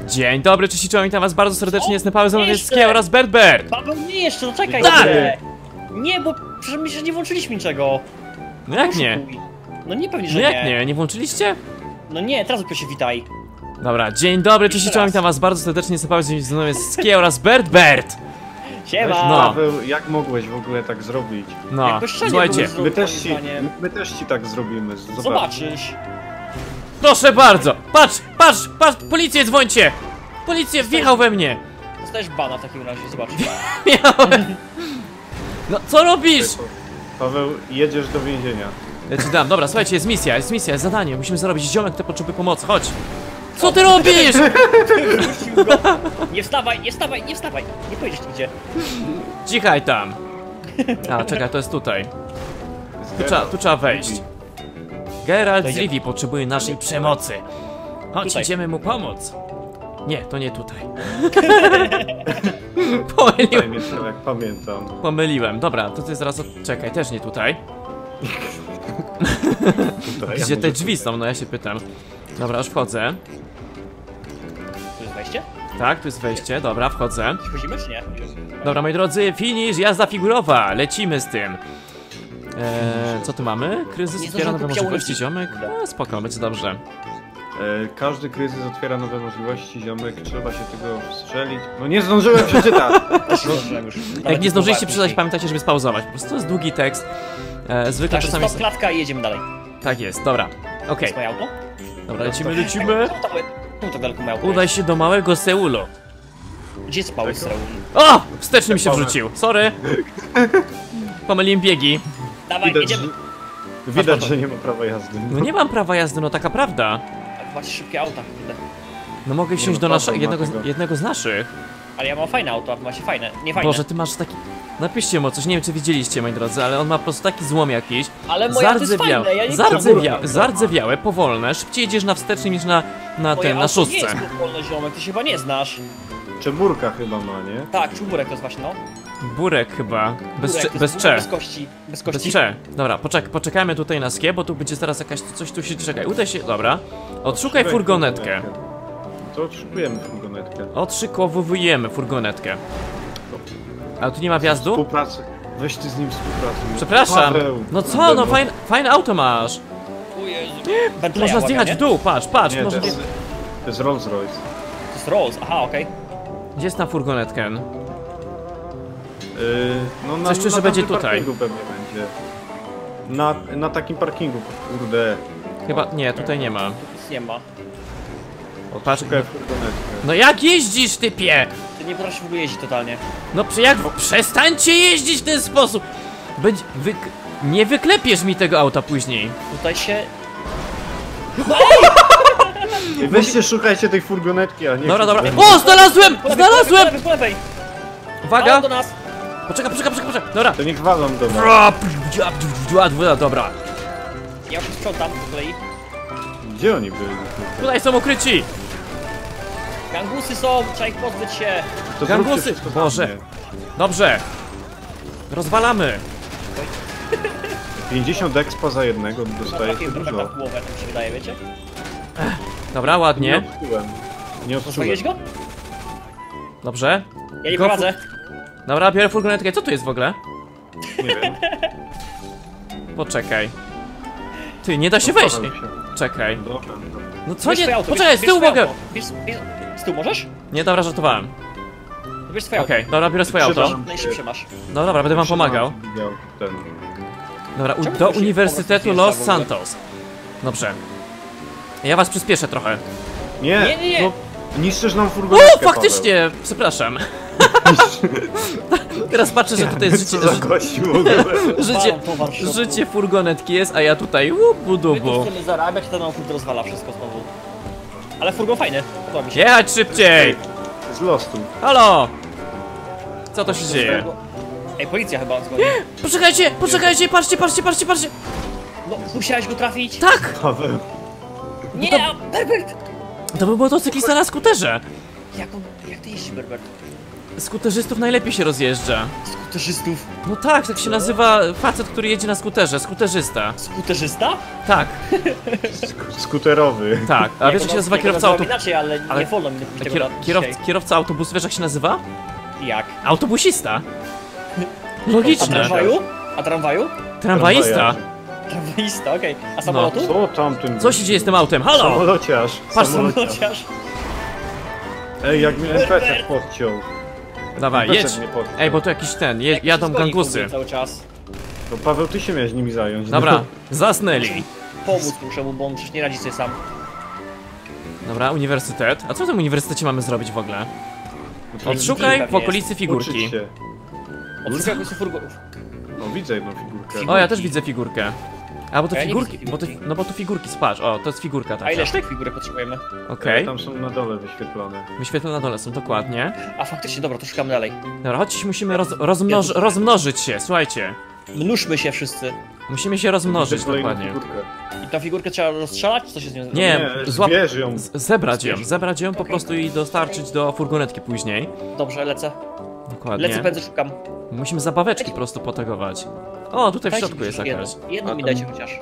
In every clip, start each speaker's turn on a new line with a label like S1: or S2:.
S1: Dzień dobry, cześć i czołem, witam was bardzo serdecznie, jestem Paweł
S2: jeszcze!
S1: Skie oraz Bert Bert.
S2: Paweł, nie jeszcze, no czekaj
S1: Tak.
S2: chwilę. Nie, bo przecież my się nie włączyliśmy niczego.
S1: No jak nie?
S2: No nie pewnie,
S1: No
S2: że
S1: jak nie? Nie włączyliście?
S2: No nie, teraz dopiero się witaj.
S1: Dobra, dzień dobry, cześć i
S2: Jeszcze
S1: czołem,
S2: raz.
S1: witam was bardzo serdecznie, jestem Paweł z mną jest Skie oraz Bert Bert.
S2: Siema.
S1: No.
S3: Paweł, jak mogłeś w ogóle tak zrobić?
S1: No, słuchajcie,
S2: było.
S3: My też, ci,
S2: moim zdaniem.
S3: my też ci tak zrobimy. Zobacz.
S2: Zobaczysz.
S1: Proszę bardzo, patrz, patrz, patrz, policję dzwońcie. Policję, wjechał we mnie.
S2: Dostajesz bana w takim razie, zobaczysz.
S1: Miałem. No, co robisz?
S3: Paweł, jedziesz do więzienia.
S1: Ja ci dam, dobra, słuchajcie, jest misja, jest misja, jest zadanie, musimy zarobić ziomek, kto potrzebuje pomocy, chodź. Co ty robisz?
S2: Wrócił go. Nie wstawaj, nie wstawaj, nie wstawaj. Nie pojedziesz nigdzie.
S1: Cichaj tam. A, czekaj, to jest tutaj. Tu trzeba, tu trzeba wejść. Geralt z potrzebuje naszej przemocy. Chodź,
S2: Tutaj.
S1: idziemy mu pomóc. Nie, to nie tutaj. Pomyliłem.
S3: to, jak pamiętam.
S1: Pomyliłem. Dobra, to ty zaraz... Od... Czekaj, też nie tutaj.
S3: Tutaj,
S1: Gdzie te drzwi są? No ja się pytam. Dobra, już wchodzę.
S2: Tu jest wejście?
S1: Tak, tu jest wejście. Dobra, wchodzę.
S2: Wchodzimy czy nie?
S1: Dobra, moi drodzy, finish, jazda figurowa. Lecimy z tym. Eee, co tu mamy? Kryzys
S2: Nie
S1: otwiera nowe
S2: kupić
S1: możliwości, ziomek. No, spoko, będzie dobrze.
S3: E, każdy kryzys otwiera nowe możliwości, ziomek, trzeba się tego wstrzelić. No nie zdążyłem przeczytać!
S2: Też nie zdążyłem już.
S1: Jak nie zdążyliście przeczytać, pamiętajcie, żeby spauzować. Po prostu to jest długi tekst. E, zwykle
S2: Tak,
S1: czasami...
S2: stop klatka i jedziemy dalej.
S1: Tak jest, dobra. Okej,
S2: Jest moje auto?
S1: dobra, lecimy, lecimy.
S2: Czemu tak, czemu tak daleko moje auto
S1: Udaj się do małego Seulu.
S2: Gdzie jest mały Seul?
S1: O! Wsteczny mi się
S3: Dobra.
S1: wrzucił, sorry. Pomyliłem biegi.
S2: Dawaj,
S3: Widać,
S2: jedziemy.
S3: że, widać, że nie ma prawa jazdy.
S1: No nie mam prawa jazdy, no taka prawda.
S2: Tak, Macie szybkie auta, kurde.
S1: No mogę wsiąść
S3: no,
S1: do naszego, jednego, z- jednego z naszych.
S2: Ale ja mam fajne auto, a wy macie fajne. Nie fajne.
S1: Boże, ty masz taki... Napiszcie mu coś, nie wiem czy widzieliście, moi drodzy, ale on ma po prostu taki złom jakiś.
S2: Ale moje auto jest fajne, ja nie
S1: zardzewia, zardzewiałe, powolne, szybciej jedziesz na wstecznym niż na, na
S2: Moje
S1: ten, na
S2: auto nie
S1: szóstce.
S2: jest wolne ziomek, ty się chyba nie znasz.
S3: Czeburka chyba ma, nie?
S2: Tak, czubórek to jest właśnie, no.
S1: Burek chyba, bez, cze,
S2: to
S1: bez cze.
S2: Bez kości. Bez kości.
S1: Bez cze. Dobra, poczek poczekajmy tutaj na skie, bo tu będzie zaraz jakaś, coś tu się, czekaj, udaj się, dobra. Odszukaj furgonetkę.
S3: To odszukujemy furgonetkę.
S1: Odszykowujemy furgonetkę. A tu nie ma wjazdu?
S3: Współpracy. Weź ty z nim współpracuj.
S1: Przepraszam.
S3: Paweł.
S1: No co, no fajne, fajne auto masz.
S2: Bentleya
S1: Można zjechać
S2: nie?
S1: w dół, patrz, patrz.
S3: Nie, to
S1: Można...
S3: jest, to jest Rolls Royce.
S2: To jest Rolls, aha, okej.
S1: Gdzie jest na furgonetkę?
S3: Yy, no na,
S1: Coś czuję,
S3: na
S1: że będzie tutaj.
S3: parkingu pewnie będzie. Na, na takim parkingu, kurde.
S1: Chyba, nie, tutaj nie ma.
S2: Nic nie ma.
S1: O, patrz. No jak jeździsz, typie?
S2: Ty nie potrafisz w ogóle jeździć totalnie.
S1: No przy jak... Przestańcie jeździć w ten sposób! Będzie... Wy... Nie wyklepiesz mi tego auta później.
S2: Tutaj się...
S3: Ej, Weźcie, szukajcie tej furgonetki, a nie...
S1: Dobra, dobra. O, znalazłem!
S2: Po lewej, Po
S1: Znalazłem!
S2: lewej, po lewej!
S1: Uwaga!
S2: Palą do nas!
S1: Poczekaj, poczekaj, poczekaj, poczekaj. Dobra.
S3: To niech walą do
S1: dwa, Dobra.
S2: Ja już sprzątam po kolei.
S3: Gdzie oni byli?
S1: Tutaj są ukryci.
S2: Gangusy są, trzeba ich pozbyć się.
S3: To
S1: Gangusy! Boże.
S3: mnie.
S1: Dobrze. Rozwalamy.
S3: 50 expa za jednego dostaje
S2: trochę
S3: dużo.
S2: w głowę, tak mi się wydaje, wiecie?
S1: Dobra,
S3: Nie
S1: ładnie.
S3: odczułem. Nie odczułem.
S2: Go?
S1: Dobrze.
S2: Ja nie
S1: Go-
S2: prowadzę.
S1: Dobra, biorę furgonetkę. Co tu jest w ogóle?
S3: Nie wiem.
S1: Poczekaj. Ty, nie da się wejść.
S3: Paweł się.
S1: Czekaj.
S3: Dobra, dobra.
S1: No co
S2: Bierz
S1: nie?
S2: swoje auto,
S1: Poczekaj,
S2: bierz-
S1: z
S2: bierz
S1: tyłu
S2: swoje
S1: mogę.
S2: auto. Bierz, bierz, z tyłu możesz?
S1: Nie, dobra, żartowałem.
S2: To Bierz swoje
S1: Okej,
S2: auto.
S1: dobra, biorę swoje auto.
S2: Najszybsze masz.
S1: No dobra, będę wam pomagał.
S3: Miał ten.
S1: Dobra, u,
S2: Czemu
S1: do
S2: się
S1: Uniwersytetu Los
S2: w ogóle?
S1: Santos. Dobrze. Ja was przyspieszę trochę.
S3: Nie,
S2: Nie, nie, nie.
S3: No, niszczysz nam furgonetkę,
S1: O, faktycznie! Przepraszam. Teraz patrzę, że tutaj jest życie,
S3: za gościu w ogóle?
S1: życie, życie furgonetki jest, a ja tutaj
S2: tu
S1: dubu.
S2: chcemy zarabiać, to nam kurde rozwala wszystko znowu. Ale furgon fajny, podoba mi się.
S1: Jechać szybciej!
S3: Z Lostu.
S1: Halo! Co to się dzieje?
S2: Ej, policja chyba zgodzi.
S1: Poczekajcie, poczekajcie, patrzcie, patrzcie, patrzcie, patrzcie!
S2: No, musiałeś go trafić?
S1: Tak!
S3: Paweł.
S2: Nie, a Berbert!
S1: To by było motocyklista na skuterze.
S2: Jak on, jak ty jeździsz, Berbert?
S1: Skuterzystów najlepiej się rozjeżdża.
S2: Skuterzystów.
S1: No tak, tak się nazywa facet, który jedzie na skuterze, skuterzysta.
S2: Skuterzysta?
S1: Tak,
S3: Sk skuterowy.
S1: tak. A wiesz jak się nazywa kierowca autobusu?
S2: inaczej, ale,
S1: ale-
S2: nie wolno mi mówić tego
S1: Kiero
S2: na
S1: kierow
S2: dzisiaj.
S1: kierowca autobusu, wiesz jak się nazywa?
S2: Jak?
S1: Autobusista.
S2: A
S1: Logiczne.
S2: tramwaju? A tramwaju?
S1: Tramwaista.
S2: Tramwaista, okej. A samolotu?
S3: Co tamten?
S1: Co się dzieje z tym autem? Halo!
S3: Samolociarz.
S1: Patrz,
S3: samolociarz.
S2: Samolociarz.
S3: Ej, jak mnie NPC podciął.
S1: Dawaj, jedź.
S3: mnie.
S1: Ej, bo tu jakiś ten, je, jadą
S2: goni
S1: gangusy.
S2: kurde cały czas.
S3: To Paweł, ty się miałeś nimi zająć.
S1: Dobra, zasnęli.
S2: Pomóc muszę mu, bo on przecież nie radzi sobie sam.
S1: Dobra, uniwersytet. A co w tym uniwersytecie mamy zrobić w ogóle?
S3: No,
S1: Odszukaj w okolicy
S3: Uczyć
S1: figurki.
S3: się.
S2: Odszukaj furgonów.
S3: No widzę jedną figurkę.
S1: O, ja też widzę figurkę. A, bo to
S2: A ja
S1: figurki, bo to, no bo to figurki, spatrz, o, to jest figurka
S2: A
S1: taka.
S2: ile sztuk figurek potrzebujemy?
S1: Okej,
S3: Tam są na dole wyświetlone.
S1: wyświetlone na dole są, dokładnie.
S2: A faktycznie, dobra, to szukamy dalej.
S1: Dobra, chodź, musimy roz, rozmnoż, rozmnożyć się, słuchajcie.
S2: Mnóżmy się wszyscy.
S1: Musimy się rozmnożyć, dokładnie.
S3: figurkę.
S2: I tą figurkę trzeba rozstrzelać? Co się z nią?
S1: Nie,
S3: Nie,
S1: złap...
S3: ją.
S1: z- Zebrać ją, zebrać ją po prostu i dostarczyć do furgonetki później.
S2: Dobrze, lecę.
S1: Dokładnie.
S2: Lecę, pędzę, szukam.
S1: Musimy zabaweczki po prostu potagować. O, tutaj w środku jest jakaś.
S2: Jedną mi dajcie chociaż.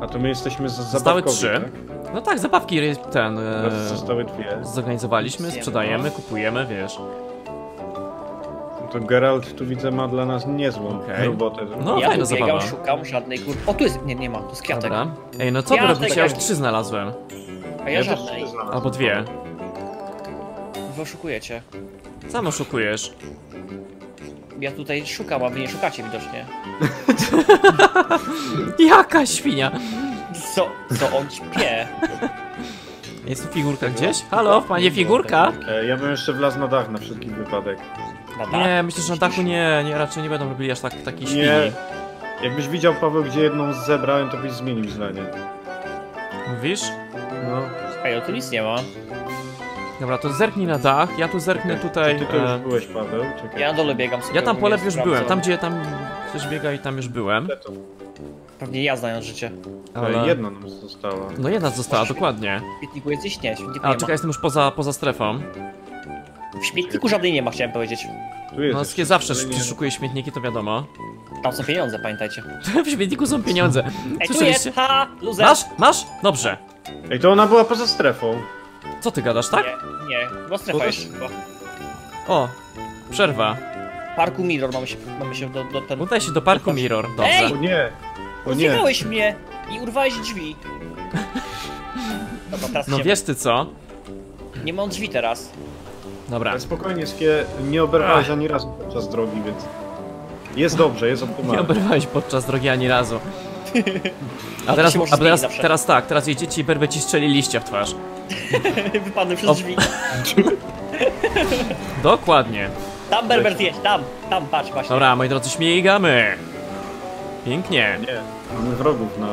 S3: A to my jesteśmy z
S1: Zostały
S3: zabawkowi,
S1: trzy.
S3: tak?
S1: No tak, zabawki ten e,
S3: Zostały dwie.
S1: zorganizowaliśmy, sprzedajemy,
S2: no.
S1: kupujemy, wiesz.
S3: No To Geralt tu widzę ma dla nas niezłą
S1: Okej.
S3: robotę.
S1: No,
S2: ja
S1: fajna zabawa.
S2: szukam żadnej kur... O, tu jest... Nie, nie ma, to jest kwiatek.
S1: Dobra. Ej, no co wy
S2: Ja
S1: robicie? Ja już trzy znalazłem.
S2: A ja,
S3: też
S2: żadnej.
S1: Albo dwie.
S2: Wy oszukujecie.
S1: Sam oszukujesz.
S2: Ja tutaj szukam, a wy nie szukacie widocznie.
S1: Jaka świnia!
S2: Co? Co on śpie?
S1: Jest tu figurka gdzieś? Halo, panie figurka?
S3: E, Ja bym jeszcze wlazł na dach na wszelki wypadek.
S2: Na dach?
S1: Nie, myślę, że na dachu nie, nie, raczej nie będą robili aż tak, takiej świni.
S3: Nie. Jakbyś widział Paweł, gdzie jedną zebrałem, to byś zmienił zdanie.
S1: Mówisz?
S3: No.
S2: Ej, tu nic nie ma.
S1: Dobra, to zerknij na dach, ja tu zerknę tutaj...
S3: Ty już
S1: E,
S3: byłeś, Paweł. Czekaj.
S2: Ja na dole biegam sobie.
S1: ja tam po
S2: ogólnie
S1: lewej już
S2: sprawdzam.
S1: byłem, tam gdzie tam ktoś biega i tam już byłem.
S3: To,
S2: Pewnie ja znając życie.
S3: ale jedna nam została.
S1: No jedna została, dokładnie.
S2: W śmietniku jest gdzieś? Nie, w śmietniku
S1: A,
S2: nie
S1: czekaj,
S2: ma.
S1: jestem już poza, poza strefą.
S2: W śmietniku żadnej nie ma, chciałem powiedzieć.
S3: Tu jest
S1: No,
S3: jeszcze,
S1: zawsze
S3: ale nie-
S1: przeszukuję śmietniki, to wiadomo.
S2: Tam są pieniądze, pamiętajcie.
S1: w śmietniku są pieniądze.
S2: Ej, tu
S1: Słyszeliście?
S2: jest! Ha! Loser!
S1: Masz? Masz? Dobrze.
S3: Ej, to ona była poza strefą.
S1: Co ty gadasz, tak?
S2: Nie, nie. Bo strefa jeszcze chyba.
S1: O, przerwa.
S2: Parku Mirror mamy się, mamy się do, do ten...
S1: Udaj się do parku Mirror, dobrze.
S2: Ej!
S3: O nie! O nie!
S2: Zjechałeś mnie i urwałeś drzwi. Dobra, teraz
S1: No wiesz ty co?
S2: Nie mam drzwi teraz.
S1: Dobra.
S3: Ale spokojnie, Skie, nie oberwałeś ani razu podczas drogi, więc... Jest dobrze, jest
S1: Nie
S3: optymalnie.
S1: oberwałeś podczas drogi ani razu. A teraz, a teraz, teraz tak, teraz jedziecie i berwę ci strzeli liścia w twarz.
S2: Wypadłem przez drzwi.
S1: Dokładnie.
S2: Tam Berbert jedź, tam, tam, patrz właśnie.
S1: Dobra, moi drodzy, śmigamy. Pięknie.
S3: Nie, mamy wrogów na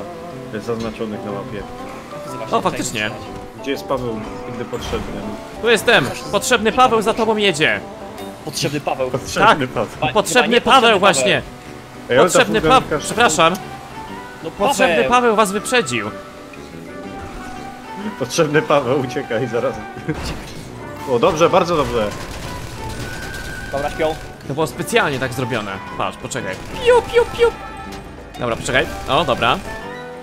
S3: zaznaczonych na mapie.
S2: Się
S1: O, faktycznie.
S3: Gdzie jest Paweł, gdy potrzebny?
S1: Tu jestem. Potrzebny Paweł za tobą jedzie.
S2: Potrzebny Paweł.
S3: Potrzebny Paweł.
S2: Pa- chyba
S1: Potrzebny Paweł właśnie. Potrzebny Paweł. Przepraszam.
S2: No
S1: Potrzebny Paweł was wyprzedził.
S3: Potrzebny Paweł, uciekaj zaraz. O, dobrze, bardzo dobrze.
S2: Dobra, śpią.
S1: To było specjalnie tak zrobione. Patrz, poczekaj. Piu, piu, piu. Dobra, poczekaj. O, dobra.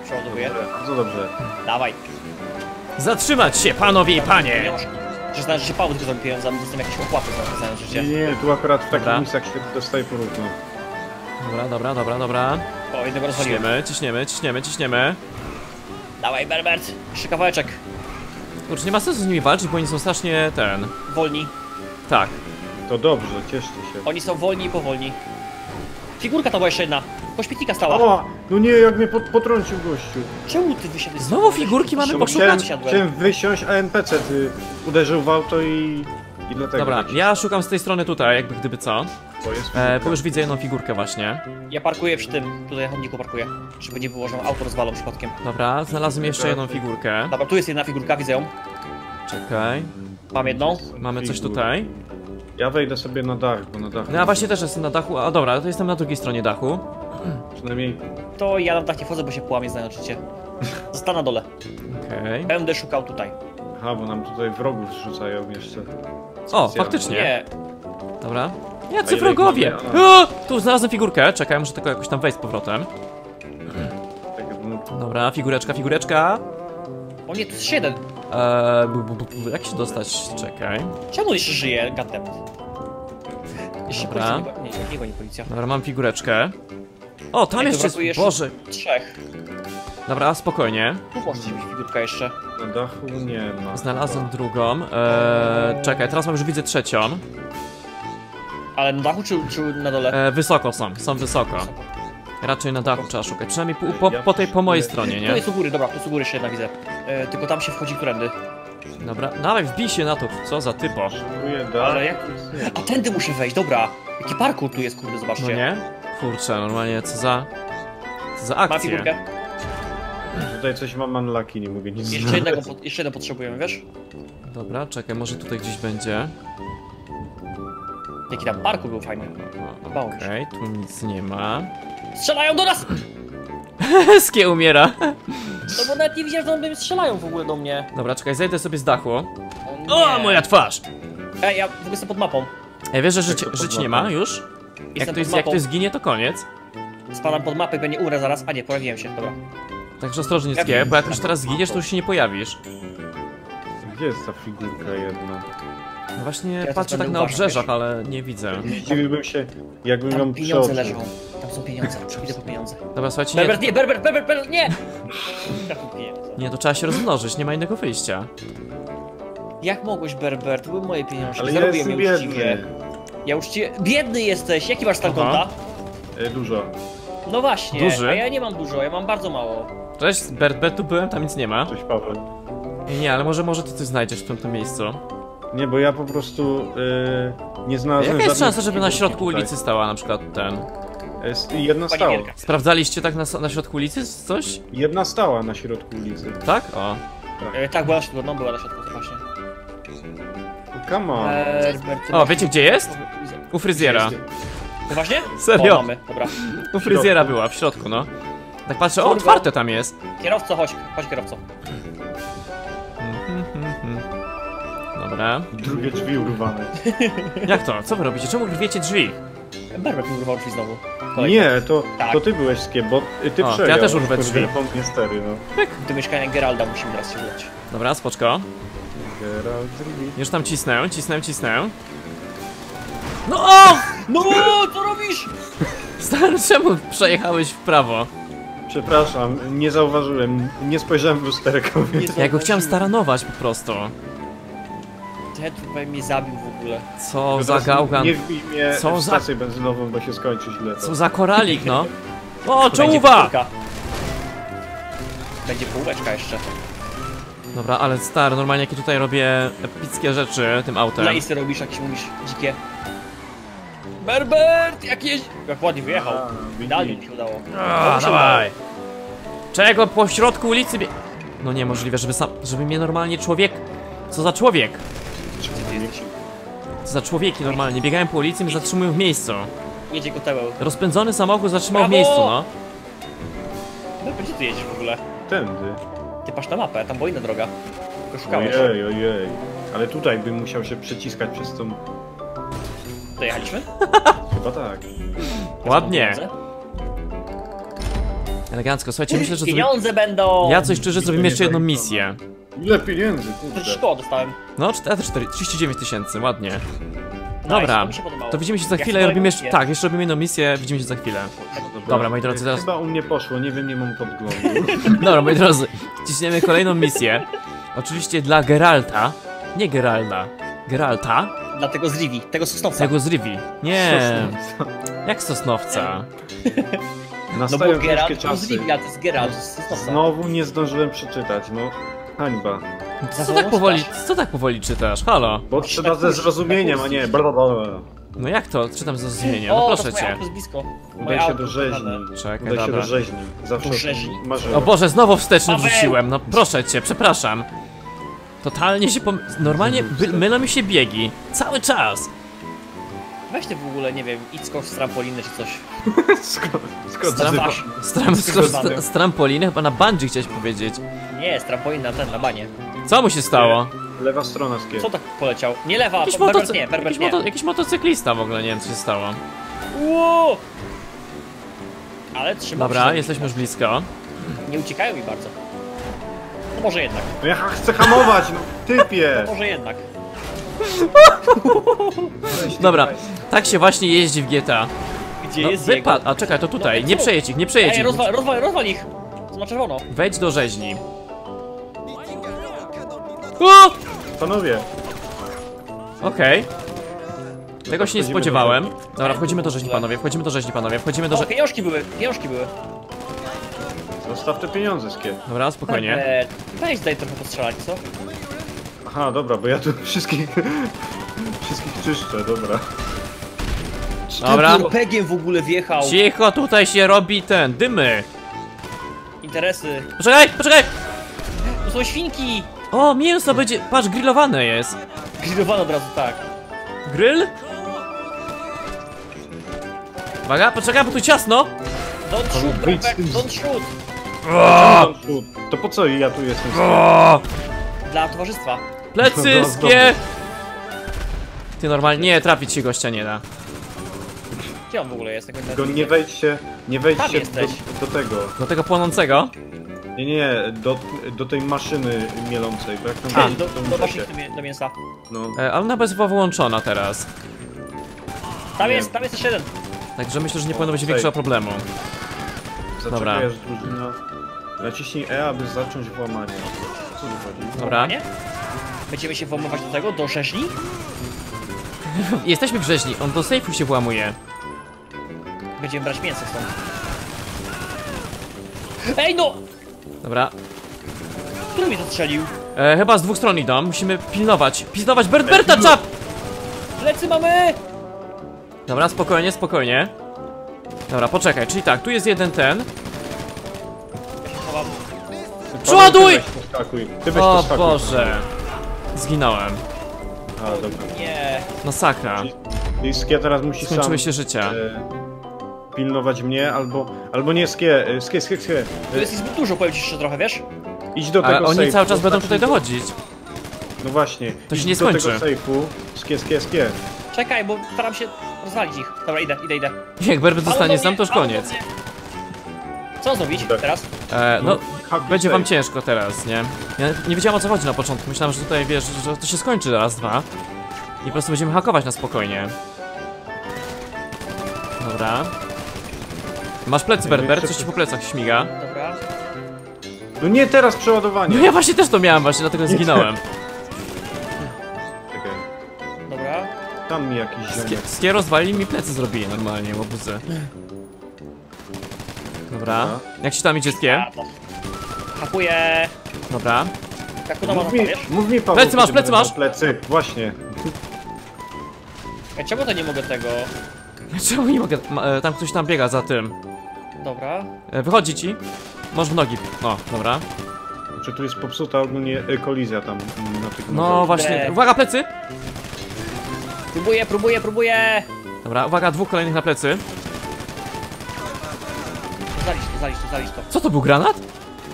S2: Przeładowuję.
S3: Dobrze, Bardzo dobrze.
S2: Dawaj.
S1: Zatrzymać się, panowie i panie.
S2: Że znaczy, że Paweł tylko pieniądze, dostałem jakieś opłaty za
S3: Nie,
S2: życie.
S3: nie, tu akurat w takich
S1: Dobra.
S3: misjach się dostaje porówno.
S1: Dobra, dobra, dobra, dobra.
S2: O, jednego rozwaliłem.
S1: Ciśniemy, ciśniemy, ciśniemy, ciśniemy.
S2: Dawaj, Berbert. Jeszcze kawałeczek.
S1: Kurczę, nie ma sensu z nimi walczyć, bo oni są strasznie ten.
S2: Wolni.
S1: Tak.
S3: To dobrze, cieszcie się.
S2: Oni są wolni i powolni. Figurka to była jeszcze jedna. Kośmietnika stała.
S3: O, no nie, jak mnie pot potrącił gościu.
S2: Czemu ty wysiadłeś?
S1: Znowu figurki mamy poszukać?
S3: Chciałem, chciałem wysiąść, a NPC ty uderzył w auto i... I dlatego
S1: Dobra, ja szukam z tej strony tutaj, jakby gdyby co.
S3: Jest
S1: E, bo już widzę jedną figurkę właśnie.
S2: Ja parkuję przy tym, tutaj chodniku parkuję. Żeby nie było, że auto rozwalą przypadkiem.
S1: Dobra, znalazłem jeszcze jedną figurkę.
S2: Dobra, tu jest jedna figurka, widzę ją.
S1: Czekaj.
S2: Mam jedną.
S1: Mamy coś tutaj.
S3: Ja wejdę sobie na dach, bo na dachu...
S1: No ja właśnie też jestem na dachu. A dobra, to jestem na drugiej stronie dachu.
S3: Przynajmniej...
S2: To ja tam tak nie wchodzę, bo się połamie znając życie. Zostanę na dole.
S1: Okej.
S2: Będę szukał tutaj.
S3: Aha, bo nam tutaj wrogów zrzucają jeszcze.
S1: O, faktycznie.
S2: Nie.
S1: Dobra. Wrogowie!
S3: mamy?
S1: O, tu znalazłem figurkę. Czekaj, muszę tylko jakoś tam wejść z powrotem. Dobra, figureczka, figureczka.
S2: O nie, tu jest 7.
S1: Eee, bu, bu, bu, bu, jak się dostać? Czekaj.
S2: Czemu jeszcze żyje, gadem? Jeszcze
S1: Dobra.
S2: policja nie, nie, nie goni policja.
S1: Dobra, mam figureczkę. O, tam
S2: Ej, to
S1: jeszcze jest...
S2: brakuje jeszcze-
S1: Boże.
S2: Trzech.
S1: Dobra, spokojnie.
S2: Tu może być figurka jeszcze.
S3: na dachu nie ma.
S1: Znalazłem drugą. Eee, czekaj, teraz mam już widzę trzecią.
S2: Ale na dachu czy, czy na dole?
S1: Eee, wysoko są, są wysoko. Raczej na dachu trzeba szukać. Przynajmniej po, po, po tej, po mojej stronie,
S2: Tu
S1: nie?
S2: jest u góry, dobra, tu jest u góry jeszcze jedna widzę. E, tylko tam się wchodzi którędy.
S1: Dobra, dawaj, wbij się na to, co za typo.
S2: Ale jak... A tędy muszę wejść, dobra. Jaki parkour tu jest, kurde, zobaczcie.
S1: No nie? Kurczę, normalnie, co za... Co za
S2: Ma
S1: akcję.
S2: figurkę?
S3: Tutaj coś mam unlucky, nie mogę nic
S2: Jeszcze jednego, jeszcze jednego potrzebujemy, wiesz?
S1: Dobra, czekaj, może tutaj gdzieś będzie.
S2: Jaki tam parkour był fajny. Mi się.
S1: Okej, tu nic nie ma.
S2: Strzelają do nas!
S1: Skie umiera.
S2: No bo nawet nie widziałem, że oni strzelają w ogóle do mnie.
S1: Dobra, czekaj, zejdę sobie z dachu.
S2: O,
S1: O,
S2: nie.
S1: moja twarz!
S2: Ej, ja w ogóle jestem pod mapą.
S1: Ej, wiesz, że żyć
S3: pod
S1: nie ma już? Jak
S2: Jestem
S1: to, jest,
S2: pod
S1: jak
S2: mapą.
S1: to zginie, to koniec.
S2: Spadam pod mapę, będzie umrę zaraz. A nie, pojawiłem się, dobra.
S1: Także ostrożnie,
S2: Ja
S1: Skie,
S2: wiem.
S1: bo jak już teraz zginiesz, to już się nie pojawisz.
S3: Gdzie jest ta figurka jedna?
S1: No właśnie,
S2: Ja
S1: patrzę tak na obrzeżach, ale nie widzę.
S3: Nie zdziwiłbym się, jakbym ją
S2: pieniądze leżą. Tam są pieniądze, idę po pieniądze.
S1: Dobra, słuchajcie, nie,
S2: Berbert, nie, Berbert, Berbert, Berbert, nie! Ja pieniądze.
S1: nie, to trzeba się rozmnożyć, nie ma innego wyjścia.
S2: Jak mogłeś, Berbert? To były moje pieniążki.
S3: Ale ja
S2: Zarobiłem
S3: jestem
S2: je uczciwie.
S3: biedny.
S2: Ja uczciwie... Biedny jesteś! Jaki masz stan konta?
S3: E, dużo.
S2: No właśnie,
S1: Duży?
S2: a ja nie mam dużo, ja mam bardzo mało.
S1: Cześć, Bert, Bert, tu byłem, tam nic nie ma.
S3: Cześć Paweł.
S1: Nie, nie, ale może, może ty coś znajdziesz w tym, tym miejscu.
S3: Nie, bo ja po prostu e, nie znalazłem
S1: Jaka jest szansa, żeby na środku
S3: tutaj.
S1: ulicy stała na przykład ten...
S3: Jest, jedna stała.
S1: Sprawdzaliście tak na, na środku ulicy coś?
S3: Jedna stała na środku ulicy.
S1: Tak? O.
S2: E, tak, była na środku, no była na środku, właśnie.
S3: Come on.
S2: Ty
S1: O, wiecie gdzie jest? U fryzjera.
S2: To właśnie?
S1: Serio?
S2: O, mamy, dobra.
S1: U fryzjera była, w środku, no. Tak patrzę, o, otwarte tam jest.
S2: Kierowco, chodź, chodź kierowco.
S1: Dobra.
S3: Drugie drzwi urwane.
S1: Jak to? Co wy robicie? Czemu rwiecie drzwi?
S2: Berbert mi urwał drzwi znowu. Kolejny.
S3: Nie, to,
S2: Tak.
S3: to ty byłeś skie, bo ty
S1: O, to
S3: przejął.
S1: ja też urwę drzwi.
S3: Pompnie stery, no.
S2: Do mieszkania Geralda musimy teraz się udać.
S1: Dobra, spoczko.
S3: Geralt drzwi.
S1: Już tam cisnę, cisnę, cisnę. No o!
S2: No, co robisz?
S1: Stary, czemu przejechałeś w prawo?
S3: Przepraszam, nie zauważyłem, nie spojrzałem w lusterko. więc-
S1: Ja go chciałem staranować po prostu.
S2: Tutaj mnie zabił w ogóle.
S1: Co za gałgan.
S3: Nie wbij mnie
S1: Co
S3: w
S1: za-
S3: stację benzynową, bo się skończy źle. To.
S1: Co za koralik, no. O,
S2: Będzie
S1: czołówa!
S2: Będzie półeczka jeszcze.
S1: Dobra, ale stary, normalnie jakie tutaj robię epickie rzeczy tym autem.
S2: Lejsy robisz, jakieś mówisz dzikie. Berbert, jakieś... Jak ładnie wyjechał. Idealnie mi się udało.
S1: A, dawaj. Czego po środku ulicy bie... No niemożliwe, żeby sam, żeby mnie normalnie człowiek... Co za człowiek?
S2: Gdzie ty jesteś?
S1: Co za człowieki normalnie, biegają po ulicy i mnie zatrzymują w miejscu.
S2: Jedzie kotełę.
S1: Rozpędzony samochód zatrzymał w miejscu, no.
S2: Berbert, gdzie ty jedziesz w ogóle?
S3: Tędy.
S2: Ty patrz na mapę, tam była inna droga. Tylko szukałeś.
S3: Ojej, ojej. Ale tutaj bym musiał się przeciskać przez tą...
S2: Dojechaliśmy?
S3: Chyba tak.
S1: Ładnie. Elegancko, słuchajcie, myślę, że zrobi...
S2: Pieniądze będą!
S1: Ja coś szczerze zrobimy jeszcze jedną misję.
S3: Ile pieniędzy,
S2: To
S3: kurde.
S2: szkoła dostałem.
S1: No, 4, 4, 39 tysięcy, ładnie.
S2: Nice,
S1: Dobra,
S2: to mi się podobało.
S1: to widzimy się za chwilę,
S2: kolejną
S1: robimy jeszcze... Tak, jeszcze robimy jedną misję, widzimy się za chwilę. Dobra, moi drodzy, teraz-
S3: Chyba u mnie poszło, nie wiem, nie mam podglądu.
S1: Dobra, moi drodzy, ciśniemy kolejną misję. Oczywiście dla Geralta. Nie Geralda. Geralta?
S2: Dlatego z Rivi, tego sosnowca.
S1: Tego z Rivi. Nie, jak Sosnowca.
S2: No bo
S3: Nastają
S2: Geralt
S3: ciężkie
S2: to z
S3: czasy.
S2: Rivi, a to jest Geralt z sosnowca.
S3: Znowu nie zdążyłem przeczytać, no. Hańba.
S1: Co tak powoli, co tak powoli czytasz? Halo?
S3: Bo trzeba ze zrozumieniem, a nie blablabla.
S1: No jak to? Czytam ze zrozumieniem, no proszę cię.
S2: jest blisko. Moje
S3: Udaj się
S2: auto
S3: do rzeźni.
S1: Czekaj,
S3: Udaj się
S1: dobra.
S3: do rzeźni. Zawsze
S2: Do
S3: o
S2: rzeźni.
S3: tym marzyłem.
S1: O Boże, znowu wsteczny
S2: Paweł!
S1: wrzuciłem, no proszę cię, przepraszam. Totalnie się pom... Normalnie by, mylą mi się biegi. Cały czas.
S2: Weź ty w ogóle, nie wiem, idź skocz z trampoliny czy coś.
S3: Skąd, skąd
S1: Stram, z trampoliny chyba na bungee chciałeś powiedzieć.
S2: Nie, z trampoliny na ten, na banie.
S1: Co mu się stało?
S3: Lewa strona skie.
S2: Co tak poleciał? Nie lewa,
S1: Jakiś,
S2: Berbert
S1: motocy
S2: nie,
S1: jakiś,
S2: nie.
S1: moto jakiś motocyklista w ogóle, nie wiem co się stało.
S2: Ło! Ale trzymał
S1: Dobra,
S2: się.
S1: jesteśmy już blisko.
S2: Nie uciekają mi bardzo. No może jednak,
S3: No ja chcę hamować, no typie!
S2: może jednak.
S1: Dobra, tak się właśnie jeździ w GTA.
S2: Gdzie
S1: No
S2: jest
S1: wypad, a czekaj, to tutaj, nie przejedź ich, nie przejedź
S2: Ej,
S1: ich.
S2: rozwal, rozwal, rozwal ich! To na czerwono.
S1: Wejdź do rzeźni. O!
S3: Panowie,
S1: Okej. Tego się nie spodziewałem.
S3: do
S1: Dobra, wchodzimy do rzeźni panowie, wchodzimy do rzeźni panowie, wchodzimy do
S2: O,
S1: rzeźni.
S2: pieniążki były, pieniążki były.
S3: zostaw te pieniądze skie.
S1: Dobra, spokojnie.
S2: Berbert, Weź daj trochę postrzelać, co?
S3: Aha, dobra, bo ja tu wszystkich... wszystkich czyszczę, dobra.
S1: Dobra.
S2: Pegiem w ogóle wjechał.
S1: Cicho, tutaj się robi ten, dymy.
S2: Interesy.
S1: Poczekaj, poczekaj!
S2: To są świnki!
S1: O, mięso będzie, patrz, grillowane jest.
S2: Grillowane od razu, tak.
S1: Grill? Uwaga, poczekaj, bo tu ciasno.
S2: Don't shoot,
S3: tym-
S2: don't shoot!
S3: To po co ja tu jestem?
S1: O,
S2: Dla towarzystwa.
S1: Plecy,
S3: No!
S1: Ty normalnie, nie, trafić się gościa nie da.
S2: Gdzie on w ogóle jest? Tego
S3: Tylko nie wejdźcie, nie
S2: Tam
S3: wejdźcie do,
S2: jesteś.
S3: do tego.
S1: Do tego płonącego.
S3: Nie, nie, do, do tej maszyny mielącej, bo jak tam
S2: A, do,
S3: to
S2: do,
S3: umrzecie.
S2: do, do mięsa.
S3: No,
S1: E, ale ona bez była wyłączona teraz.
S2: Tam
S3: Nie.
S2: jest, tam jest jeszcze jeden.
S1: Także myślę, że nie powinno być większego problemu. Dobra.
S3: zaczekaj aż drużyna... Naciśnij E, aby zacząć włamanie. Co tu chodzi?
S1: Dobra.
S2: Nie? Będziemy się włamywać do tego, do rzeźni?
S1: Jesteśmy w rzeźni, on do sejfu się włamuje.
S2: Będziemy brać mięso stąd. Ej no!
S1: Dobra.
S2: Który mi to strzelił?
S1: E, chyba z dwóch stron idą, musimy pilnować. Pilnować Bert Berta czap!
S2: Plecy mamy!
S1: Dobra, spokojnie, spokojnie. Dobra, poczekaj, czyli tak, tu jest jeden ten. Przeładuj!
S3: Ty weź poskakuj. Ty weź
S1: O. Boże. Zginąłem.
S3: A, dobra.
S2: Nie.
S1: Masakra.
S3: Skie teraz musi sam
S1: Skończyły się życia.
S3: e, pilnować mnie, albo... Albo nie, Skie, e, Skie, Skie, Skie.
S2: Tu jest ich zbyt dużo, powiem ci jeszcze trochę, wiesz?
S3: Idź do
S1: Ale
S3: tego
S1: oni
S3: sejfu,
S1: cały czas będą
S3: znaczy
S1: tutaj
S3: do-
S1: dochodzić.
S3: No właśnie.
S1: To się
S3: idź
S1: nie
S3: do tego
S1: skończy.
S3: sejfu. Skie, Skie, Skie.
S2: Czekaj, bo staram się rozwalić ich. Dobra, idę, idę, idę.
S1: Jak Berbert
S2: Halo
S1: zostanie sam, to już
S2: do
S1: koniec.
S2: mnie. Co zrobić
S3: Tak.
S2: teraz?
S1: E, no, będzie wam ciężko teraz, nie? Ja nie wiedziałem o co chodzi na początku. Myślałem, że tutaj wiesz, że to się skończy raz, dwa. I po prostu będziemy hakować na spokojnie. Dobra. Masz plecy, Berber, coś ci po plecach śmiga.
S2: Dobra.
S3: No nie teraz przeładowanie.
S1: No ja właśnie też to miałem właśnie, dlatego zginąłem.
S3: Czekaj.
S2: Dobra.
S3: Tam mi jakiś ziomek.
S1: skie rozwalili mi plecy zrobili normalnie, łobuzy. Dobra.
S3: Dobra.
S1: Jak się tam idzie skie?
S2: A, to. Hakuję.
S1: Dobra.
S2: Jak to na
S3: Mów mi, mów mi Paweł,
S1: Plecy masz,
S3: kiedy
S1: plecy
S3: będą
S1: masz.
S3: Plecy, właśnie.
S2: Ej, czemu to nie mogę tego?
S1: Czemu nie mogę? Ma, e, tam ktoś tam biega za tym.
S2: Dobra.
S1: E, wychodzi ci. Możesz w nogi. No, dobra.
S3: Czy tu jest popsuta ogólnie e, kolizja tam mm, na tych
S1: No
S3: nogach?
S1: właśnie. Uwaga, plecy!
S2: Próbuję, próbuję, próbuję!
S1: Dobra, uwaga, dwóch kolejnych na plecy.
S2: Zalić to, zalić to.
S1: Co to był granat?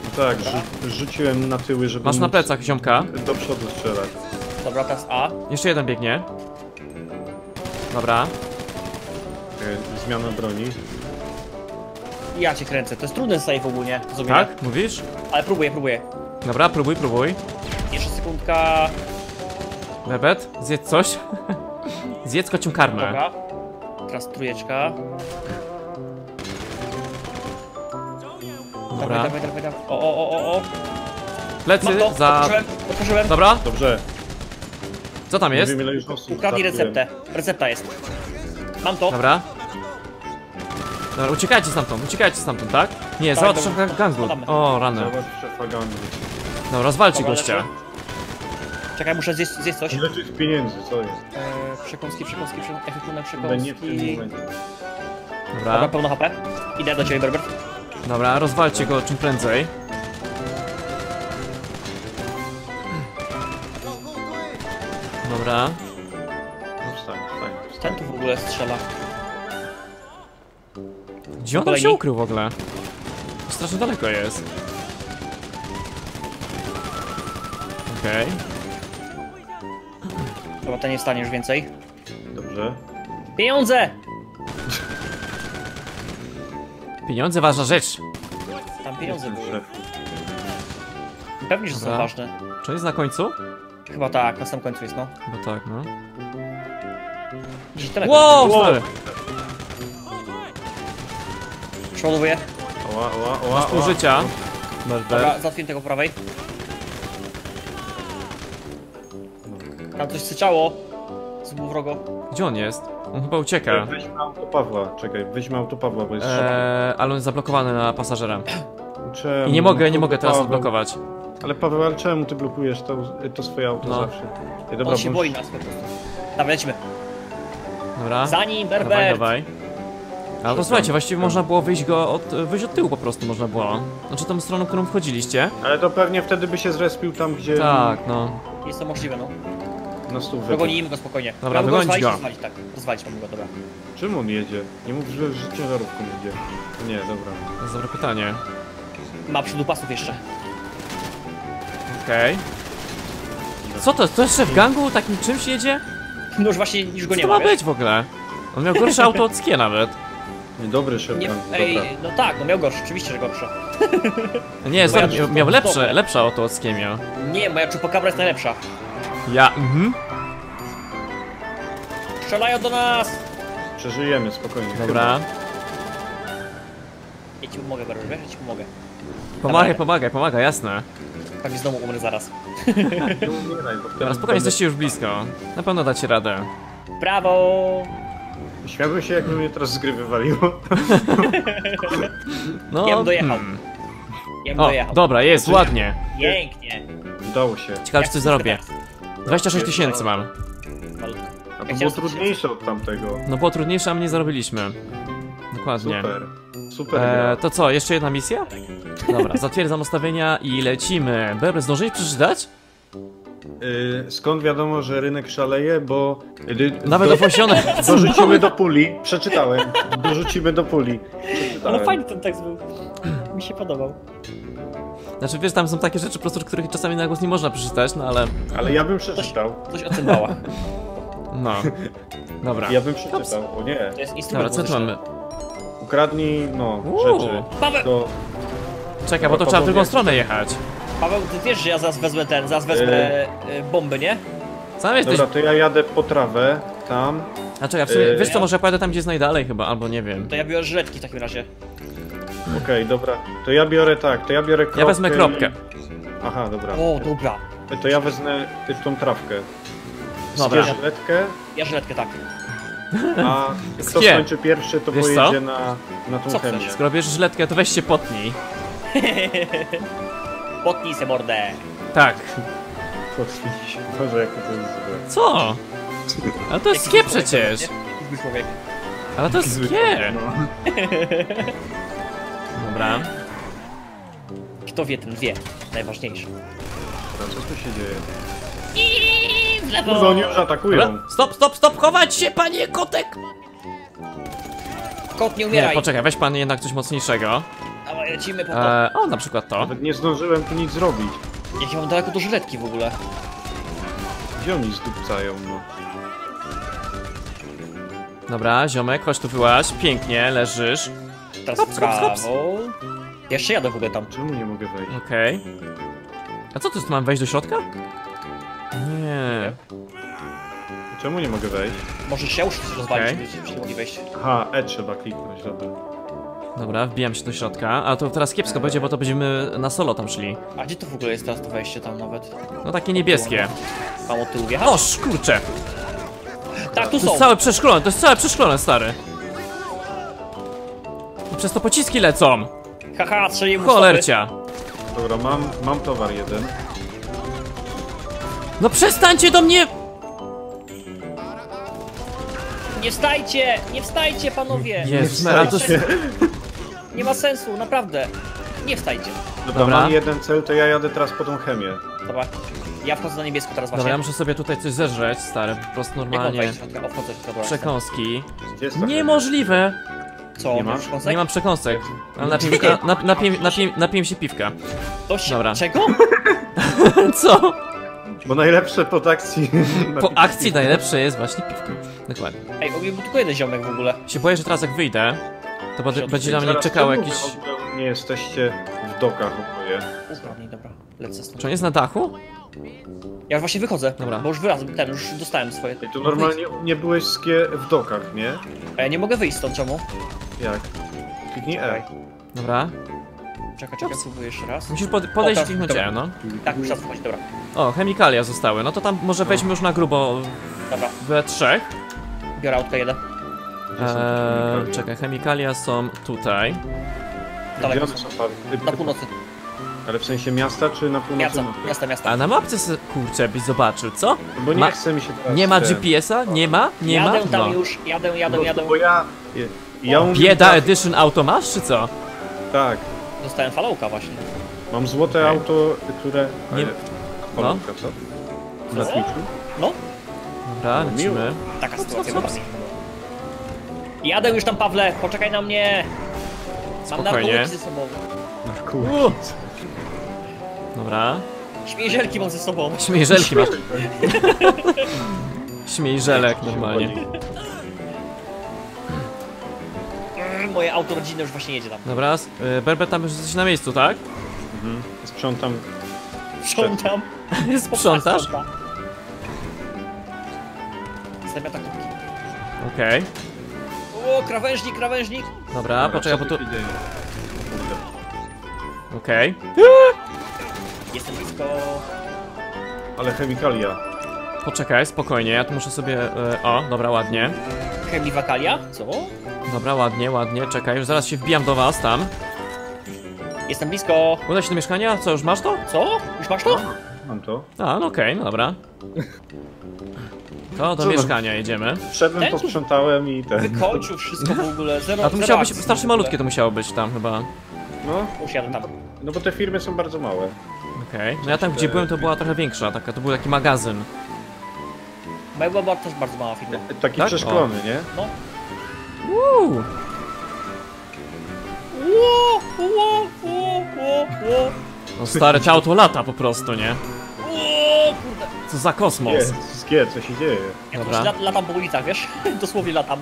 S3: No tak, rzu rzuciłem na tyły, żeby
S1: Masz na plecach ziomka.
S3: do przodu strzelać.
S2: Dobra, teraz A.
S1: Jeszcze jeden biegnie. Dobra.
S3: E, Zmiana broni.
S2: Ja cię kręcę. To jest trudny save ogólnie zrobienia.
S1: Tak? Mówisz?
S2: Ale próbuję, próbuję.
S1: Dobra, próbuj, próbuj.
S2: Jeszcze sekundka.
S1: Bebet, zjedz coś. zjedz kocią karmę.
S2: Dobra. Teraz trójeczka.
S1: Dobra.
S2: dawaj, dawaj, dawaj. O, o, o, o, o.
S1: Plecy
S2: Mam to,
S1: za...
S2: otworzyłem, otworzyłem.
S1: Dobra,
S3: Dobrze.
S1: co tam jest?
S3: Nie wiem ile już osób
S2: Ukradnij
S3: trafiłem.
S2: receptę. Recepta jest. Mam to.
S1: Dobra. Dobra, uciekajcie stamtąd, uciekajcie stamtąd, tak? Nie,
S2: Tak,
S1: załatw
S2: dobra.
S1: szefa gangu. O, rany.
S3: Zobacz szefa gangu.
S1: Dobra, rozwalcie
S2: Dobra,
S1: gościa.
S2: lecę. Czekaj, muszę zjeść, zjeść coś.
S3: Ile tu jest pieniędzy, co jest?
S2: Eee, przekąski, przekąski, przekąski, efektywne
S3: Chyba nie w tym
S2: przekąski.
S3: momencie.
S2: Dobra,
S1: Dobra,
S2: pełno HP. Idę do ciebie, Berbert.
S1: Dobra, rozwalcie go czym prędzej. Dobra.
S3: Wstań.
S2: Ten tu w ogóle strzela.
S1: Gdzie on
S2: Kolejni?
S1: się ukrył w ogóle? Strasznie daleko jest. Okej.
S2: Chyba ten nie wstanie już więcej.
S3: Dobrze.
S2: Pieniądze!
S1: Pieniądze ważna rzecz.
S2: Tam pieniądze były. Pewnie, że są
S1: Dobra.
S2: ważne.
S1: Czy jest na końcu?
S2: Chyba tak, na samym końcu jest, no.
S1: Bo tak, no.
S2: Gdzieś telefon.
S1: Wow,
S3: Wow.
S1: stary.
S2: Przeładowuję.
S3: Oła, oła, oła,
S1: Masz pół
S3: oła.
S1: życia.
S2: Dobra, załatwiłem tego po prawej. Tam coś syczało. Z wrogo.
S1: Gdzie on jest? On chyba ucieka.
S3: Weźmy auto Pawła, czekaj, weźmy auto Pawła, bo jest
S1: Eee, ale on jest zablokowany na pasażera.
S3: Czemu?
S1: I nie mogę, nie mogę teraz
S3: Paweł.
S1: odblokować.
S3: Ale Paweł, ale czemu ty blokujesz to, to swoje auto
S1: No.
S3: zawsze? Ej, dobra,
S2: On się
S3: bądź-
S2: boi nas po prostu. Dobra, lecimy.
S1: Dobra.
S2: Za nim,
S1: Dawaj,
S2: Berber!
S1: dawaj. Ale to słuchajcie, właściwie można było wyjść go od, wyjść od tyłu po prostu można było. Znaczy tą stroną, którą wchodziliście.
S3: Ale to pewnie wtedy by się zrespił tam, gdzie...
S1: Tak, no.
S2: Jest to możliwe, no.
S3: Na stół wybiegł.
S2: Dogonimy go spokojnie.
S1: Dobra,
S2: Mamy
S1: dogonić
S2: rozwalić,
S1: go.
S2: Rozwalić, tak, rozwalić mamy go, dobra.
S3: Czym on jedzie? Nie mów, że, że ciężarówką jedzie. Nie, dobra.
S1: To jest dobre pytanie.
S2: Ma przydupasów jeszcze.
S1: Okej. Co to jest? To jest szef gangu? Takim czymś jedzie?
S2: No już właśnie, już go
S1: Co
S2: nie
S1: to
S2: ma,
S1: ma
S2: wiesz?
S1: być w ogóle? On miał gorsze auto od Skie nawet.
S3: Niedobry szef.
S2: Nie, ej,
S3: dobra.
S2: no tak, no miał gorsze, oczywiście, że gorsze.
S1: Nie, sorry, miał, miał lepsze, lepsze auto od Skie miał.
S2: Nie, moja czupakabra jest najlepsza.
S1: Ja, mhm.
S2: Strzelają do nas!
S3: Przeżyjemy, spokojnie.
S1: Dobra.
S2: Ja ci pomogę, Berber, wiesz? Ja ci pomogę.
S1: Pomagaj, pomagaj, pomagaj, jasne.
S2: Pewnie znowu umrę zaraz.
S3: Nie umieraj, bo
S1: Dobra, spokojnie, jesteście już blisko. Na pewno dacie radę.
S2: Brawo!
S3: Śmiałbym się, jakby mnie teraz z gry wywaliło.
S1: No,
S2: Ja bym dojechał.
S1: hmm.
S2: Ja bym
S1: O,
S2: dojechał.
S1: dobra, jest, ładnie.
S2: Pięknie.
S3: Udało się.
S1: Ciekawe, czy coś zarobię. 26 tysięcy mam.
S3: A to było trudniejsze od tamtego.
S1: No było trudniejsze, a mnie zarobiliśmy. Dokładnie.
S3: Super. Super
S1: E, to co, jeszcze jedna misja? Dobra, zatwierdzam ustawienia i lecimy. Bebre, zdążyłeś przeczytać?
S3: Y, skąd wiadomo, że rynek szaleje, bo...
S1: Nawet
S3: do,
S1: opłosione.
S3: Dorzucimy do puli. Przeczytałem. Dorzucimy do puli. Przeczytałem.
S2: Ale fajny ten tekst był. Mi się podobał.
S1: Znaczy wiesz, tam są takie rzeczy po prostu, których czasami na głos nie można przeczytać, no ale...
S3: Ale ja bym przeczytał.
S2: Coś o cymbałach.
S1: No. Dobra.
S3: Ja bym przeczytał. O nie.
S2: To jest
S1: Dobra, co tu mamy?
S3: Ukradnij, no,
S1: Uuu.
S3: rzeczy.
S2: Paweł,
S3: To...
S1: Czekaj, bo to trzeba w drugą stronę jechać.
S2: Paweł, ty wiesz, że ja zaraz wezmę ten, zaraz wezmę y, bomby, nie?
S1: Sam jesteś...
S3: Dobra, to ja jadę po trawę, tam.
S1: A czekaj, w sumie,
S3: Yy,
S1: wiesz co, może ja pojadę tam, gdzie jest najdalej chyba, albo nie wiem.
S2: To ja biorę żyletki w takim razie.
S3: Okej, dobra. To ja biorę tak, to ja biorę kropkę.
S1: Ja wezmę kropkę.
S3: I... Aha, dobra.
S2: O, dobra.
S3: To ja wezmę ty- tą trawkę.
S1: Dobra.
S3: Żyletkę,
S2: Ja żyletkę tak.
S3: a kto
S1: Skie.
S3: skończy pierwszy, to
S1: Wiesz
S3: pojedzie na, na tą
S2: Co
S3: chemię.
S2: chcesz?
S1: Skoro bierzesz żyletkę, to weź się potnij.
S2: Potnij se mordę.
S1: Tak.
S3: Potwij się. Boże, jak to jest złe.
S1: Co? Ale to jest skie przecież.
S2: Zły człowiek.
S1: Ale to jest skie.
S3: No.
S1: Dobra.
S2: Kto wie, ten wie. Najważniejsze.
S3: Dobra, co tu się dzieje?
S2: I w lewo.
S3: Kurwa, oni już atakują.
S1: Dobra. Stop, stop, stop, chować się, panie kotek!
S2: Kot nie
S1: Nie,
S2: umieraj.
S1: poczekaj, weź pan jednak coś mocniejszego.
S2: Dawaj, lecimy po to.
S1: E, o, na przykład to.
S3: Nawet nie zdążyłem tu nic zrobić.
S2: Jak ja mam daleko do żyletki w ogóle.
S3: Gdzie oni zdupcają, no?
S1: Dobra, ziomek, chodź tu wyłaź. Pięknie, leżysz.
S2: Teraz
S1: Hops,
S2: w
S1: hops, hops.
S2: prawo. Jeszcze jadę w ogóle tam.
S3: Czemu nie mogę wejść?
S1: Okej. A co, to jest, mam wejść do środka? Nie.
S3: Czemu nie mogę wejść?
S2: Możesz się już rozwalić,
S1: Okej.
S2: okay. żebyście mogli wejść.
S3: Aha, E trzeba kliknąć, dobra.
S1: Dobra, wbijam się do środka. A to teraz kiepsko będzie, bo to będziemy na solo tam szli.
S2: A gdzie to w ogóle jest teraz to wejście tam nawet?
S1: No takie niebieskie.
S2: Mam od tyłu wjechać?
S1: Oż, kurczę.
S2: tak, tu
S1: To
S2: są!
S1: jest całe przeszklone, to jest całe przeszklone, stary. I przez to pociski lecą.
S2: Haha, stopy.
S1: Cholercia.
S3: Dobra, mam, mam towar jeden.
S1: No przestańcie do mnie...
S2: Nie wstajcie! Nie wstajcie, panowie!
S1: Jezus, Mera, to jest...
S2: Nie ma sensu, naprawdę. Nie wstajcie.
S3: Dobra,
S1: Dobra.
S3: mam jeden cel, to ja jadę teraz po tą chemię.
S2: Dobra. Ja wchodzę na niebiesko teraz
S1: Dobra,
S2: właśnie.
S1: ja muszę sobie tutaj coś zeżreć, stary, po prostu
S2: Jak
S1: normalnie.
S2: O, wchodzę, dobra.
S1: Przekąski.
S3: Gdzie jest ta
S1: Niemożliwe!
S2: Co,
S3: Nie ma?
S2: masz kąsek?
S1: Nie mam przekąsek. Ale napiję, na, na, napiję, napiję, napiję się piwka.
S2: To się...
S1: Dobra.
S2: Czego?
S1: Co?
S3: Bo najlepsze pod akcji...
S1: Po akcji najlepsze jest właśnie piwko. Dokładnie.
S2: Ej, bo był tylko jeden ziomek w ogóle.
S1: Się boję, że teraz jak wyjdę, to będzie, będzie na mnie czekał jakiś...
S3: Nie jesteście w dokach oboje.
S2: Uprawnie, dobra. Lecę stąd.
S1: Czy on jest na dachu?
S2: Ja już właśnie wychodzę.
S1: Dobra.
S2: Bo już wyrazem, ten, już dostałem swoje.
S3: Ej, tu normalnie nie byłeś skie w dokach, nie?
S2: A ja nie mogę wyjść stąd, czemu?
S3: Jak? Kliknij E.
S1: Dobra.
S2: Czekaj, czekaj, spróbuję jeszcze raz.
S1: Musisz pod, podejść
S2: O,
S1: i
S2: tak,
S1: kliknąć
S2: dobra.
S1: E, no.
S2: Tak, już raz wchodzi, dobra.
S1: O, chemikalia zostały. No to tam może weźmy już na grubo
S2: Dobra,
S1: we trzech.
S2: biorę autkę, jedę.
S1: Eee, czekaj, chemikalia są tutaj.
S2: Daleko
S3: Gdzie one
S2: są.
S3: są fabryki?
S2: Na północy.
S3: Ale w sensie miasta, czy na północy?
S2: Miasta,
S3: mapy?
S2: miasta, miasta.
S1: A na mapce se, kurczę, byś zobaczył, co?
S3: Bo nie
S1: Ma-
S3: chce mi się teraz...
S1: Nie ma
S3: ten-
S1: GPS-a? Nie ma? Nie ma?
S2: jadę tam
S1: No.
S2: już, jadę, jadę, jadę.
S3: bo ja... Ja umiem
S1: Bieda
S3: trafić-
S1: Edition Auto masz, czy co?
S3: Tak.
S2: Dostałem falowka właśnie.
S3: Mam złote
S1: Okej.
S3: auto, które...
S1: Nie-
S3: Nie...
S1: no.
S3: Co? Na
S2: Co?
S3: Twitchu?
S2: No,
S1: Dobra, lecimy.
S2: taka
S1: co,
S2: sytuacja
S1: co?
S2: wypadnie. Jadę już tam, Pawle, poczekaj na mnie. Mam
S1: Spokojnie.
S2: narkotyki ze sobą.
S3: Na kół.
S1: U. Dobra.
S2: Śmiejżelki mam ze sobą.
S1: Śmiejżelki masz. Śmiejżelek normalnie.
S2: Mm, Moje auto rodzinne już właśnie jedzie tam.
S1: Dobra, y, Berber tam już jesteś na miejscu, tak?
S3: Mhm. Sprzątam...
S2: Sprzątam.
S1: Sprzątasz?
S2: Sprzątam. Stawiam tak.
S1: Okej.
S2: O, krawężnik, krawężnik.
S1: Dobra, poczekaj, bo tu... Okej.
S2: Jestem blisko.
S3: Ale chemikalia.
S1: Poczekaj, spokojnie, ja tu muszę sobie... y, O, dobra, ładnie.
S2: Chemiwakalia? Co?
S1: Dobra, ładnie, ładnie, czekaj, już zaraz się wbijam do was tam.
S2: Jestem blisko.
S1: Uda się do mieszkania? Co, już masz to?
S2: Co? Już masz to?
S3: Mam to.
S1: A, no okej, no dobra. To do
S3: Co
S1: mieszkania jedziemy.
S3: Wszedłem, posprzątałem i ten...
S2: Wykończył wszystko w ogóle. Zero,
S1: A to musiało być, starsze malutkie to musiało być tam chyba.
S3: No,
S2: Już jadę tam.
S3: no bo te firmy są bardzo małe.
S1: Okej. No ja tam gdzie byłem to była trochę większa, taka, to był taki magazyn.
S2: Moja była też bardzo mała firma.
S3: Taki
S1: Tak?
S3: przeszklony, nie?
S2: No.
S1: Uuu.
S2: Ło, ło, ło, ło, ło.
S1: No stare, to auto lata po prostu, nie? Co za kosmos.
S3: Jest, skie, co się dzieje?
S2: Ja
S1: Dobra.
S2: lat, latam po ulicach, wiesz? Dosłownie latam.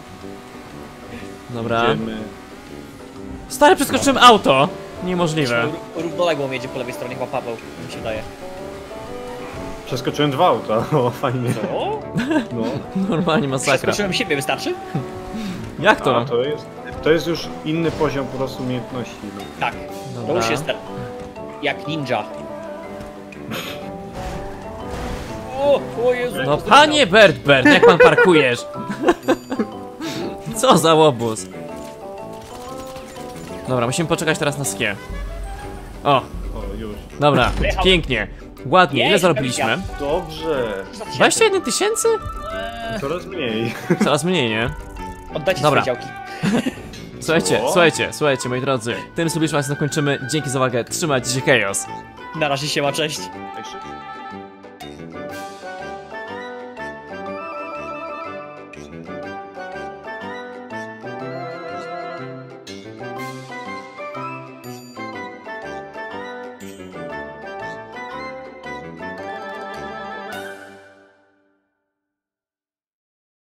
S1: Dobra.
S3: Idziemy...
S1: Stary, przeskoczyłem auto! Niemożliwe.
S2: Ró- Równoległą jedzie po lewej stronie, chyba Paweł, mi się daje.
S3: Przeskoczyłem dwa auta, o fajnie.
S2: Co?
S3: No.
S1: Normalnie masakra.
S2: Przeskoczyłem siebie, wystarczy?
S1: Jak to?
S3: A, to jest, to jest już inny poziom po prostu umiejętności. No.
S2: Tak.
S1: Dobra.
S2: To już jest ten. Jak ninja. O, o Jezu.
S1: No panie Bert Bert, jak pan parkujesz? Co za łobuz. Dobra, musimy poczekać teraz na skie. O,
S3: O, już.
S1: dobra, pięknie. Ładnie, ile zarobiliśmy?
S3: Dobrze.
S1: 21 tysięcy?
S3: Coraz mniej.
S1: Coraz mniej, nie?
S2: Oddajcie
S1: Dobra.
S2: swoje działki.
S1: Słuchajcie,
S3: Co?
S1: słuchajcie, słuchajcie, moi drodzy. Tym sobie zakończymy. Dzięki za uwagę, trzymajcie się, chaos.
S2: Na razie się ma, cześć.